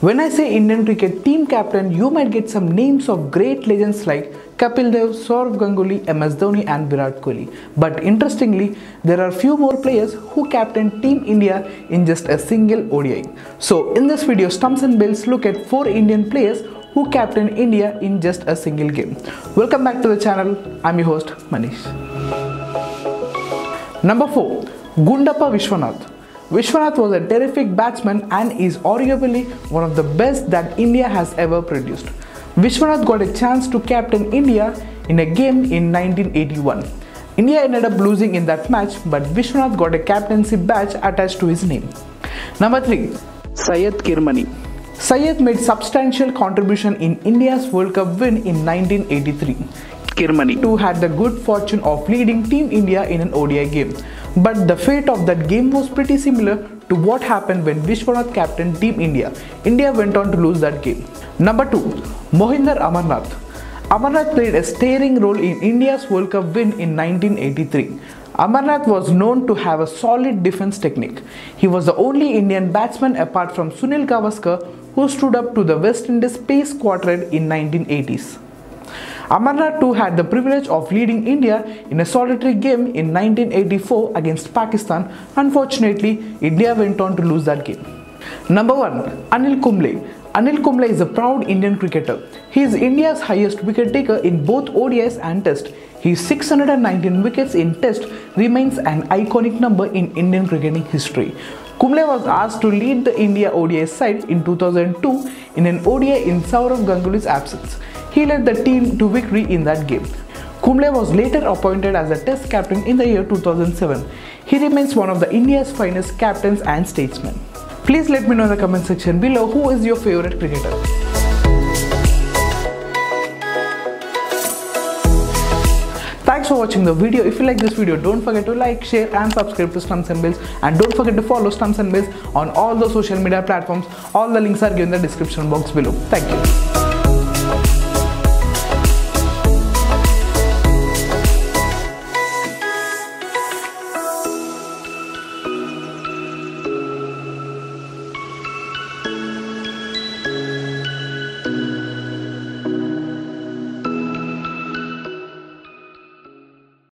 When I say Indian cricket team captain, you might get some names of great legends like Kapil Dev, Sourav Ganguly, MS Dhoni and Virat Kohli. But interestingly, there are few more players who captain Team India in just a single ODI. So in this video, Stumps and Bails look at 4 Indian players who captain India in just a single game. Welcome back to the channel. I'm your host Manish. Number 4. Gundappa Vishwanath. Vishwanath was a terrific batsman and is arguably one of the best that India has ever produced. Vishwanath got a chance to captain India in a game in 1981. India ended up losing in that match, but Vishwanath got a captaincy badge attached to his name. Number 3. Syed Kirmani. Syed made substantial contribution in India's World Cup win in 1983. Kirmani. Too had the good fortune of leading Team India in an ODI game. But the fate of that game was pretty similar to what happened when Vishwanath captained Team India. India went on to lose that game. Number 2. Mohinder Amarnath. Amarnath played a steering role in India's World Cup win in 1983. Amarnath was known to have a solid defense technique. He was the only Indian batsman apart from Sunil Gavaskar who stood up to the West Indies pace quadrant in 1980s. Amarnath too had the privilege of leading India in a solitary game in 1984 against Pakistan. Unfortunately, India went on to lose that game. Number 1. Anil Kumble. Anil Kumble is a proud Indian cricketer. He is India's highest wicket taker in both ODIs and Test. His 619 wickets in Test remains an iconic number in Indian cricketing history. Kumble was asked to lead the India ODI side in 2002 in an ODI in Sourav Ganguly's absence. He led the team to victory in that game. Kumble was later appointed as a test captain in the year 2007. He remains one of the India's finest captains and statesmen. Please let me know in the comment section below who is your favorite cricketer. For watching the video. If you like this video, don't forget to like, share and subscribe to Stumps and Bails. And don't forget to follow Stumps and Bails on all the social media platforms. All the links are given in the description box below. Thank you.